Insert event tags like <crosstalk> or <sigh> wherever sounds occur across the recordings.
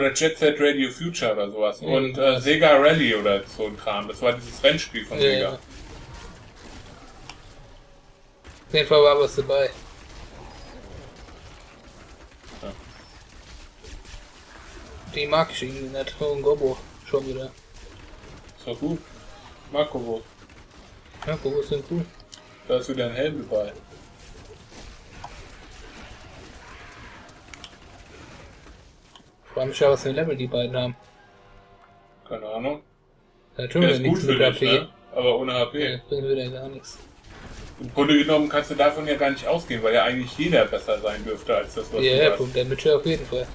oder Jet Set Radio Future oder sowas. Ja, und äh. Sega Rally oder so ein Kram. Das war dieses Rennspiel von Ja, Sega. ja. Auf jeden Fall war was dabei. Ja. Die mag ich irgendwie nicht. Oh, ein Gobo. Schon wieder. Ist doch gut. Marco, Ja, Gobos sind cool. da ist wieder ein Helm dabei. Frage mich ja, was für ein Level die beiden haben. Keine Ahnung. Da tun Der wir gut nichts mit AP. ne? Aber ohne Ja, HP. das bringt wieder gar nichts. Im Grunde genommen kannst du davon ja gar nicht ausgehen, weil ja eigentlich jeder besser sein dürfte als das, was Ja, du ja, hast. vom Damage auf jeden Fall.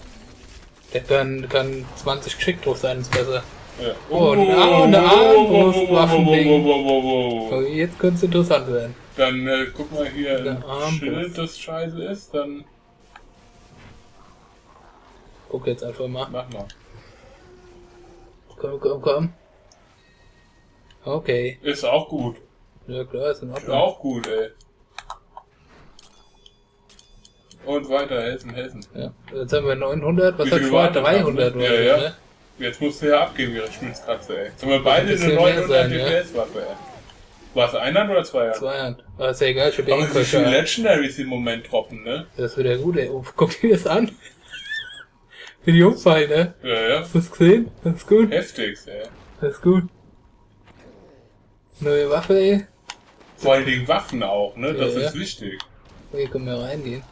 Der kann, kann 20 geschickt drauf sein, ist besser. Ja. Oh, eine Ar- eine Armbrust- wow, Waffending. wow, wow, wow, wow, Aber wow. jetzt könnte es interessant werden. Dann äh, guck mal hier ein. Schild, das scheiße ist, dann Guck jetzt einfach mal. mach mal. Komm, komm, komm. Okay. Ist auch gut. Ja klar, ist in Ist Ordnung. auch gut, ey. Und weiter, helfen, helfen. Ja. Jetzt haben wir 900, was hat vorher? waren das 300 noch, oder Ja, ja. ne? Jetzt musst du ja abgeben, ihre Schmitzkatze, ey. Jetzt haben wir beide Ein eine bisschen mehr 900 sein, ja. DPS-Waffe, ey. War es Einhand oder Zweihand? Zwei Hand. Aber ist ja egal, ich hab Aber eh wie viele Köcher. Legendaries im Moment droppen, ne? Das wird ja gut, ey. Oh, guck dir das an. Wie die umfallen, ne? Ja, ja. Hast du das gesehen? Das ist gut. Heftig, ey. Das ist gut. Neue Waffe, ey. Vor allen Dingen Waffen auch, ne? Das Ja, ja. ist wichtig. Oh, Hier können wir reingehen.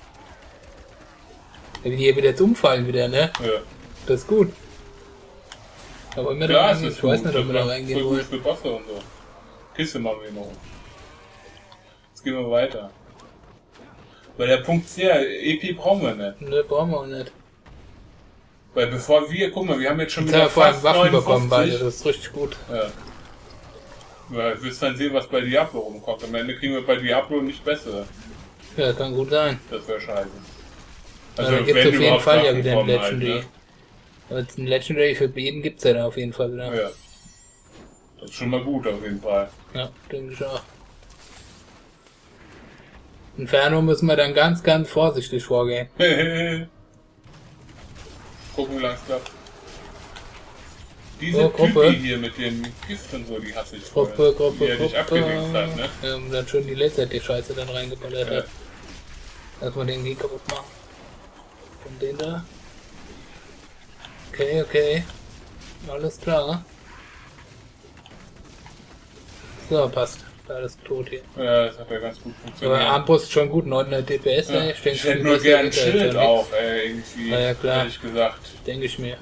Wie die hier wieder jetzt umfallen wieder, ne? Ja. Das ist gut. Aber immer da reingehen. Ich weiß gut. nicht, ob wir da Voll reingehen gut wollen. für Bosse und so. Kiste machen wir noch. Jetzt gehen wir weiter. Weil der Punkt ist ja, EP brauchen wir nicht. Ne, brauchen wir auch nicht. Weil bevor wir, guck mal, wir haben jetzt schon wieder wir vor allem fast Waffen 59. bekommen beide, das ist richtig gut. Ja. Ja, du wirst dann sehen, was bei Diablo rumkommt. Am Ende kriegen wir bei Diablo nicht bessere. Ja, kann gut sein. Das wäre scheiße. Also, da gibt es auf jeden Fall ja wieder ein kommen Legendary. Halt, Aber jetzt ein Legendary für jeden gibt's ja da auf jeden Fall wieder. ne? Ja. Das ist schon mal gut auf jeden Fall. Ja, denke ich auch. Inferno müssen wir dann ganz, ganz vorsichtig vorgehen. <laughs> Gucken, wie lang es klappt. Diese Oh, Gruppe. Typen hier mit dem Gift und so, die hasse ich voll. Gruppe, Gruppe, Die dich Gruppe. abgedingst hat, ne? Ja, und dann schön die Laser die Scheiße dann reingeballert Ja. hat. Dass man den nie kaputt machen. Und den da. Okay, okay. Alles klar. So, passt. Alles tot hier. Ja, das hat ja ganz gut Aber funktioniert. Armbrust ist schon gut, 900 DPS, ja. ey. Ich, denke, hätte viel nur besser gern ein Schild ja auch, ey, irgendwie. Ja, ja, klar. Ehrlich gesagt. Denke ich mir.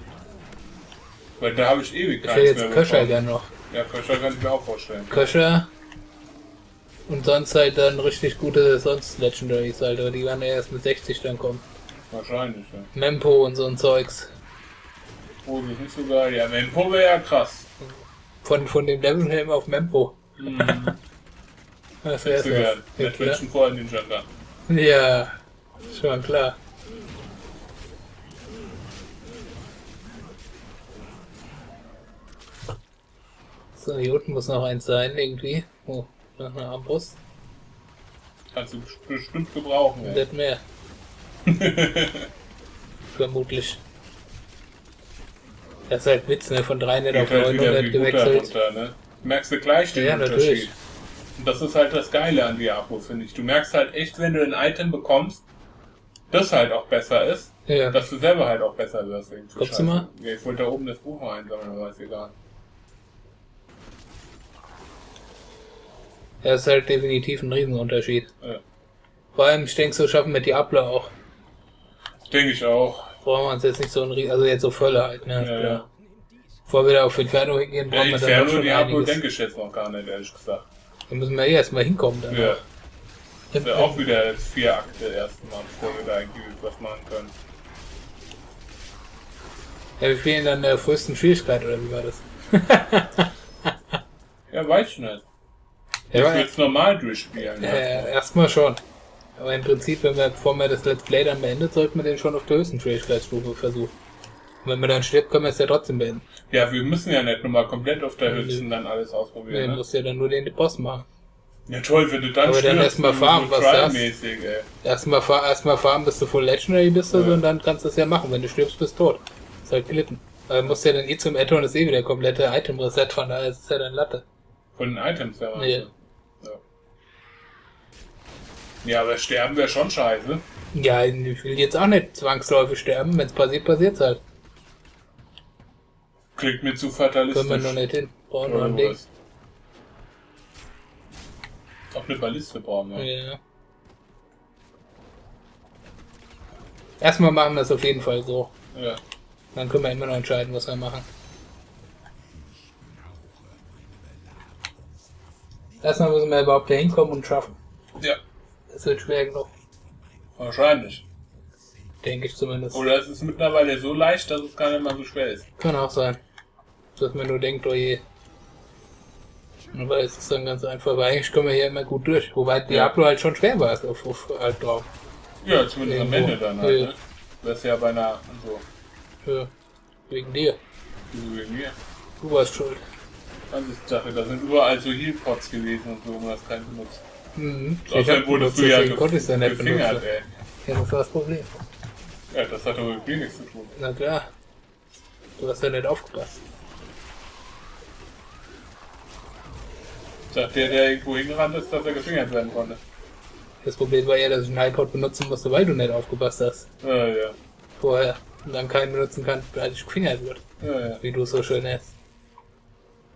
Weil da habe ich ewig Ich hätte keins jetzt bekommen. gern noch. Ja, Köcher kann ich mir auch vorstellen. Köcher. Und sonst halt dann richtig gute sonst Legendaries halt, aber die werden ja erst mit 60 dann kommen. Wahrscheinlich, ja. Mempo und so ein Zeugs. Oh, das ist nicht so geil. Ja, Mempo wäre ja krass. Von, von dem Levelhelm auf Mempo. Mhm. Das wär's gern. Ja, Mit klar. welchen vorhin den Gender. ja, schon klar. So, hier unten muss noch eins sein, irgendwie. Oh, noch eine Armbrust. Kannst du bestimmt gebrauchen, ey. Nicht mehr. <laughs> Vermutlich. Das ist halt Witz, ne? Von 300 auf Geht halt wieder 900 wie Butter gewechselt. runter, ne? Merkst du gleich den Ja, Unterschied. natürlich. Und das ist halt das Geile an Diablo, finde ich. Du merkst halt echt, wenn du ein Item bekommst, das halt auch besser ist, Ja. dass du selber halt auch besser wirst. Kommst du mal? Ja, ich wollte da oben das Buch mal einsammeln, aber ist egal. Ja, ist halt definitiv ein Riesenunterschied. Ja. Vor allem, ich denke, so schaffen wir Diablo auch. Denke ich auch. Brauchen wir uns jetzt nicht so ein Ries- also jetzt so Völle halt, ne? Ja, ja. Bevor wir da auf Inferno hingehen, Ja, brauchen wir dann doch Inferno schon Diablo einiges. denke ich jetzt noch gar nicht, ehrlich gesagt. Da müssen wir eh erstmal hinkommen dann. Ja. Das wäre auch wieder vier Akte erstmal, bevor wir da eigentlich was machen können. Ja, wir fehlen dann der größten Schwierigkeit, oder wie war das? <laughs> Ja, weiß ich nicht. Ja, Ich will es normal durchspielen. Äh, erstmal schon. Aber im Prinzip, wenn wir, bevor wir das Let's Play dann beendet, sollten wir den schon auf der höchsten Schwierigkeitsstufe versuchen. Und wenn wir dann stirbt, können wir es ja trotzdem beenden. Ja, wir müssen ja nicht nochmal komplett auf der Hützen dann alles ausprobieren. Ne? musst ja dann nur den Boss machen. Ja toll, wenn du dann Aber dann stirbst, erst mal so- farmen, so was ey. Erstmal fahr, erstmal farmen, bis du Full Legendary bist, also, Ja. und dann kannst du es ja machen. Wenn du stirbst, bist du tot. Ist halt gelitten. Aber musst ja dann eh zum Add-on ist eh wieder komplette Item-Reset, von daher ist es ja dann Latte. Von den Items her. Nee. Ja. ja, aber sterben wäre schon scheiße. Ja, ich will jetzt auch nicht zwangsläufig sterben. Wenn es passiert, passiert halt. Klingt mir zu fatalistisch. Können wir noch nicht hin. Brauchen wir ein Ding. Auch eine Balliste brauchen wir. Ja. Erstmal machen wir es auf jeden Fall so. Ja. Dann können wir immer noch entscheiden, was wir machen. Erstmal müssen wir überhaupt da hinkommen und schaffen. ja, Das wird schwer genug, wahrscheinlich. denke ich zumindest. Oder es ist mittlerweile so leicht, dass es gar nicht mal so schwer ist. Kann auch sein. Dass man nur denkt, oh je. Aber es ist dann ganz einfach, weil eigentlich kommen wir hier immer gut durch. Wobei Diablo halt schon schwer war auf, auf Albtraum. Ja, zumindest am Irgendwo. Ende dann halt, Ja. ne? Das ist ja bei einer, so, Ja. Wegen dir. wegen mir. Du warst schuld. Ansichtssache, da sind überall so Healpots gewesen und so, und das kein benutzt. Mhm. Außerdem wurdest du ja ja gefingert, ey. Ja, das war das Problem. Ja, das hat doch mit mir nichts zu tun. Na klar. Du hast ja nicht aufgepasst. Sagt der, der irgendwo hingerannt ist, dass er gefingert werden konnte. Das Problem war ja, dass ich einen iPod benutzen musste, weil du nicht aufgepasst hast. Ja, ja. Vorher. Und dann keinen benutzen kann, weil ich gefingert wird. Ja, ja. Wie du es so schön hast.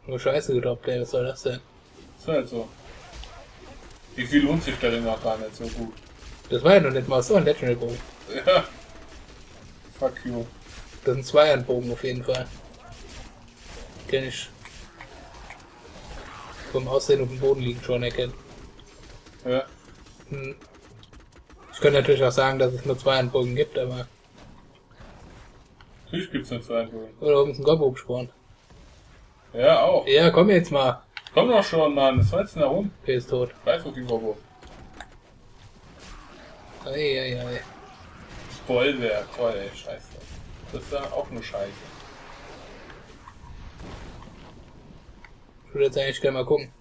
Nur Scheiße gedroppt, ey. Was soll das denn? Ist halt so. Wie viel lohnt sich da denn auch gar nicht so gut? Das war ja noch nicht mal so ein Legendary Bogen. Ja. Fuck you. Das ist ein Zweihandbogen auf jeden Fall. Kenn ich. Vom Aussehen auf dem Boden liegen schon erkennen. Ja. Hm. Ich könnte natürlich auch sagen, dass es nur Zweihandbogen gibt, aber. Natürlich gibt's eine Zweifel. Oder oben ist ein Gobbo-Spawn. Ja, auch. Ja, komm jetzt mal. Komm doch schon, Mann. Was soll's denn da rum? Der ist tot. Weiß doch die Robo. Eieiei. Spoilwerk. Toll, ey. Scheiße. Das ist ja auch nur Scheiße. Würde jetzt eigentlich gerne mal gucken.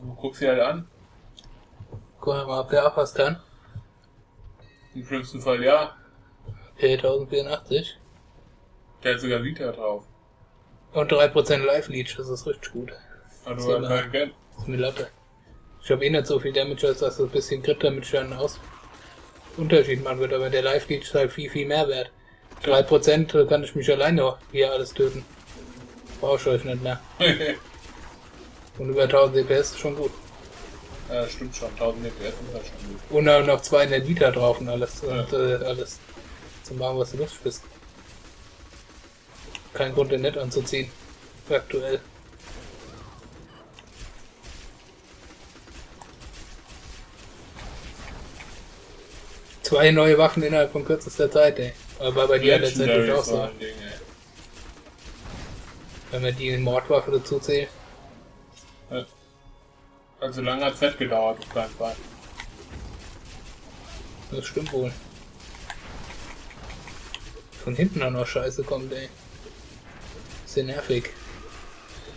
Du guckst sie halt an. Gucken wir mal, ob der auch was kann. Im schlimmsten Fall ja. P1084. Der hat sogar Vita drauf. Und 3% Live-Leech, das ist richtig gut. Aber du kein Geld. Das ist mir Latte. Ich habe eh nicht so viel Damage, als dass das ein bisschen Crit Damage dann aus Unterschied machen wird, aber der Live-Leech ist halt viel, viel mehr wert. 3% kann ich mich alleine hier alles töten. Brauche ich euch nicht mehr. <laughs> Und über 1000 DPS ist schon gut. ja, stimmt schon. 1000 FPS ist halt schon gut. Und dann noch zwei in der Vita drauf und alles. Und äh, alles zum machen, was du lustig bist. Kein Grund, den nicht anzuziehen. Aktuell. Zwei neue Waffen innerhalb von kürzester Zeit, ey. Aber bei dir letztendlich auch so. Dingen, ey. Wenn wir die Mordwaffe dazu zählen. Also lange hat es gedauert, auf keinen Fall. Das stimmt wohl. Von hinten auch noch Scheiße kommt, ey. Sehr nervig.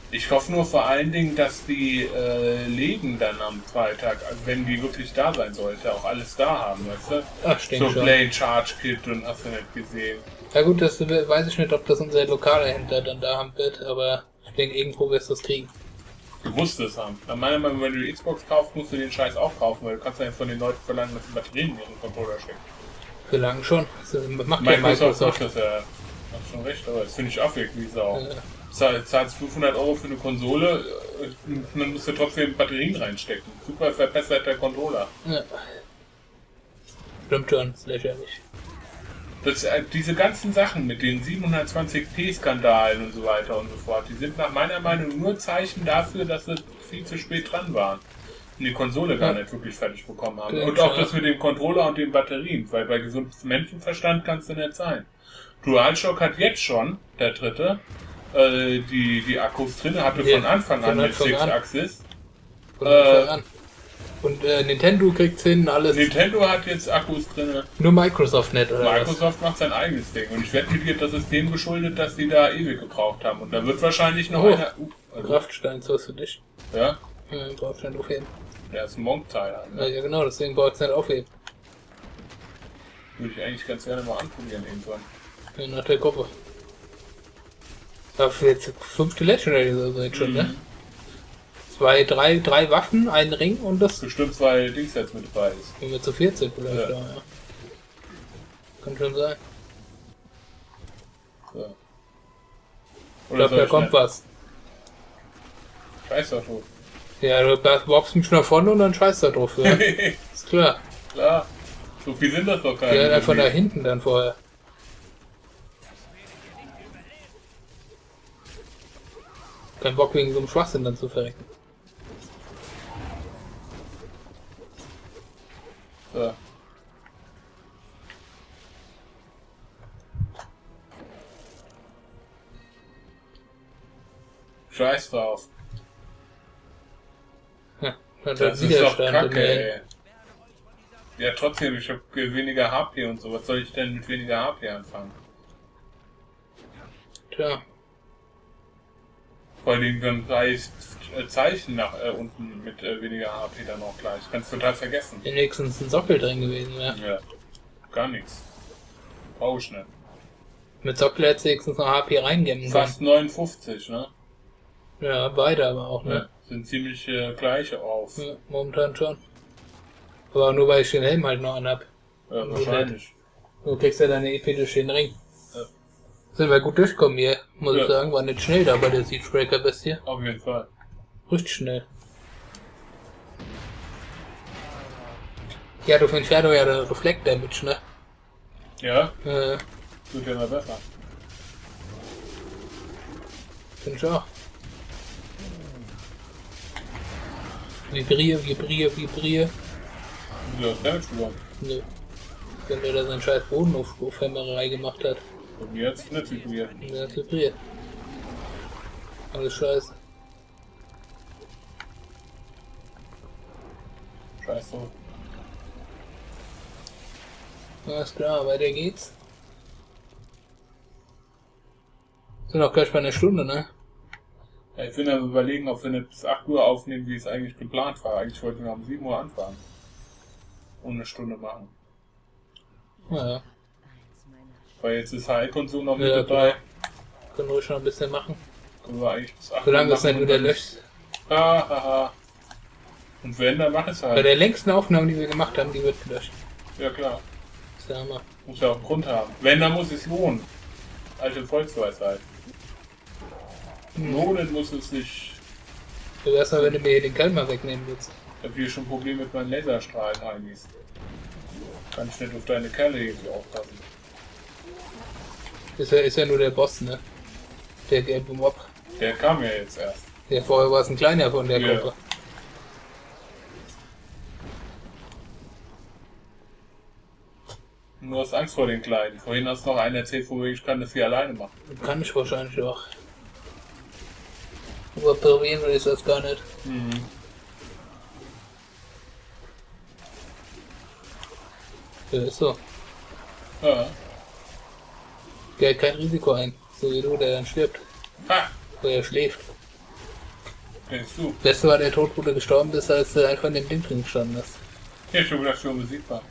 Ich hoffe nur vor allen Dingen, dass die äh, Läden dann am Freitag, also wenn die wirklich da sein sollte, auch alles da haben, weißt du? Ach, denke So schon. Play Charge Kit und hast du nicht gesehen. Ja gut, das weiß ich nicht, ob das unser lokaler Händler dann da haben wird, aber ich denke, irgendwo wirst du es kriegen. Du musst es haben. Nach meiner Meinung, wenn du die Xbox kaufst, musst du den Scheiß auch kaufen, weil du kannst ja von den Leuten verlangen, dass die Batterien in ihren Controller stecken. Für lang schon. Das macht ja Microsoft Microsoft. macht das ja. Hast schon recht, aber das finde ich affig, wie Sau. Ja. Zahl- Zahlst 500 Euro für eine Konsole, äh, dann musst du trotzdem Batterien reinstecken. Super verbesserter Controller. Ja. Stimmt schon, ist lächerlich. Das, äh, diese ganzen Sachen mit den 720p-Skandalen und so weiter und so fort, die sind nach meiner Meinung nur Zeichen dafür, dass sie viel zu spät dran waren. Und die Konsole gar Ja. nicht wirklich fertig bekommen haben. Ja, und auch das mit dem Controller und den Batterien, weil bei gesundem Menschenverstand kann es ja nicht sein. DualShock hat jetzt schon, der dritte, äh, die, die Akkus drin, hatte Ja, von Anfang von an mit Six an. Axis. Von Äh, an. Und äh, Nintendo kriegt's hin, alles. Nintendo hat jetzt Akkus drin. Nur Microsoft nicht, oder Microsoft macht sein eigenes Ding. Und ich wette dir, das ist dem geschuldet, dass die da ewig gebraucht haben. Und da wird wahrscheinlich noch Oh. einer. Uh, was? also, Kraftstein, so für dich. ja, Ja, brauchst du nicht aufheben. der ist ein Monk-Teil. Ja, Ne? ja genau, deswegen brauchst du nicht aufheben. Würde ich eigentlich ganz gerne mal anprobieren irgendwann. Ja, nach der Gruppe. Dafür jetzt fünfte Legendary oder so jetzt schon, ne? Zwei, drei, drei Waffen, ein Ring und das Bestimmt, weil Dings jetzt mit dabei ist. Wenn wir zu 14 vielleicht, Ja. ja. ja. Kann schon sein. So. Ich glaube, da kommt was. Scheiß doch drauf. Ja, du boxst mich nach vorne und dann scheißt er drauf, ja. <laughs> Ist klar. Klar. So viel sind das doch gar nicht. hat einfach nach hinten dann vorher. Kein Bock wegen so einem Schwachsinn dann zu verrecken. So. Scheiß drauf. Das hat ist doch kacke, ey. Ja, trotzdem, ich hab weniger HP und so. Was soll ich denn mit weniger HP anfangen? Tja, Vor allem dann äh, Zeichen nach äh, unten mit äh, weniger HP dann auch gleich. Kannst total vergessen. wenigstens ein Sockel drin gewesen wäre. Ja. Gar nichts. Brauch ich nicht. Mit Sockel hättest du wenigstens noch HP reingeben können. Fast 59, ne? Ja, beide aber auch, Ja. ne? Sind ziemlich äh, gleiche auf. Ja, momentan schon. Aber nur weil ich den Helm halt noch anhab. Ja, wahrscheinlich. Du kriegst ja deine EP durch den Ring. Sind wir gut durchgekommen hier, muss Ja. ich sagen. War nicht schnell da bei der Siegebreaker Bestie. Auf jeden Fall. Richtig schnell. Ja, du findest Shadow ja den Reflect Damage, ne? Ja, Äh, wird ja mal besser. find ich auch. Vibrier, vibrier, vibrier. Ja, Damage gewonnen. Nö. Wenn der da seinen scheiß Bodenaufhämmerei gemacht hat. Und jetzt. Der hat vibriert. Alles scheiße. Scheiß drauf. Alles klar, weiter geht's. Sind auch gleich bei einer Stunde, ne? Ja, ich bin am überlegen, ob wir nicht bis 8 Uhr aufnehmen, wie es eigentlich geplant war. Eigentlich wollten wir um 7 Uhr anfangen. Und eine Stunde machen. Naja, Weil jetzt ist so noch mit Ja, dabei. können ruhig noch ein bisschen machen. Können wir eigentlich bis 8 Solange es nicht machen wieder dann- löscht. Ah, haha. Und wenn, dann mach es Bei halt. der längsten Aufnahme, die wir gemacht haben, die wird gelöscht. Ja klar. Das ist der Hammer. Muss ja auch einen Grund haben. Wenn, dann muss es lohnen. Alte Volksweisheit. Lohnen muss es sich. Wie wär's mal, wenn du mir hier den Keil mal wegnehmen willst? Ich hab hier schon Probleme mit meinen Laserstrahlen, Heimis. Kann ich nicht auf deine Kerle irgendwie aufpassen. Ist ja, ist ja nur der Boss, ne? Der gelbe Mob. Der kam ja jetzt erst. Der vorher war es ein kleiner von der Ja. Gruppe. Du hast Angst vor den Kleinen. Vorhin hast du noch einen erzählt, wo ich kann das hier alleine machen. Kann ich wahrscheinlich auch. Aber probieren will ich das gar nicht. Mhm. Ja, ist so. Ja. Geht kein Risiko ein. So wie du, der dann stirbt. Ha! Oder er schläft. Denkst du? Beste war der Tod, wo du gestorben bist, als du einfach in dem Ding drin gestanden hast. Ja, ich hab gedacht, schon besiegbar.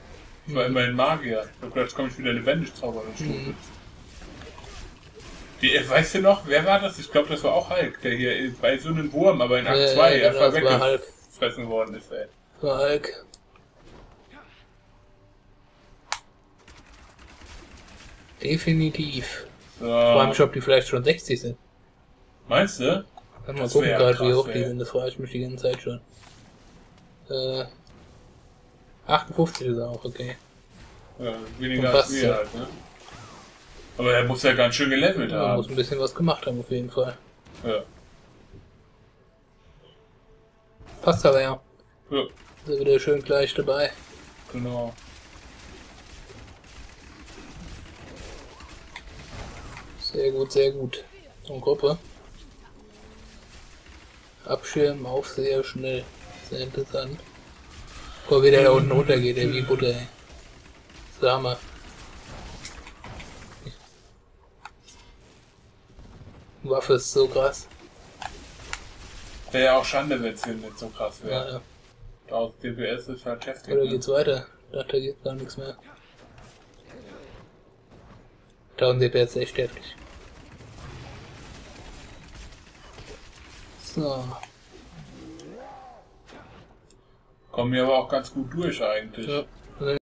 Ich war immerhin Magier. Ich hab gedacht, jetzt komme ich wieder lebendig zaubern und Stufe. Die, äh, weißt du noch, wer war das? Ich glaube, das war auch Hulk, der hier äh, bei so einem Wurm, aber in Akt Ja, 2 ja, einfach genau, war Hulk. weggefressen worden ist, ey. War Hulk. Definitiv. Ich frage mich, ob die vielleicht schon 60 sind. meinst du? Kann mal Das gucken gerade, wie hoch die sind. Das frage ich mich die ganze Zeit schon. Äh, 58 ist auch okay. Ja, weniger als wir ja. halt, ne? Aber er muss ja ganz schön gelevelt Man haben. muss ein bisschen was gemacht haben, auf jeden Fall. Ja. Passt aber ja. ja, Ist er wieder schön gleich dabei. genau. Sehr gut, sehr gut. Und Gruppe. Abschirmen, auf sehr schnell. Sehr interessant. Guck, wie der da unten runter geht, ey, wie Butter, ey. Sag mal. Waffe ist so krass. Wäre ja auch Schande, wenn es hier nicht so krass Ja, wäre. ja. 1000 DPS ist halt heftig. Oder ne? geht's weiter? Ich dachte, da geht gar nichts mehr. 1000 DPS ist echt heftig. So. Kommen wir aber auch ganz gut durch eigentlich. Ja.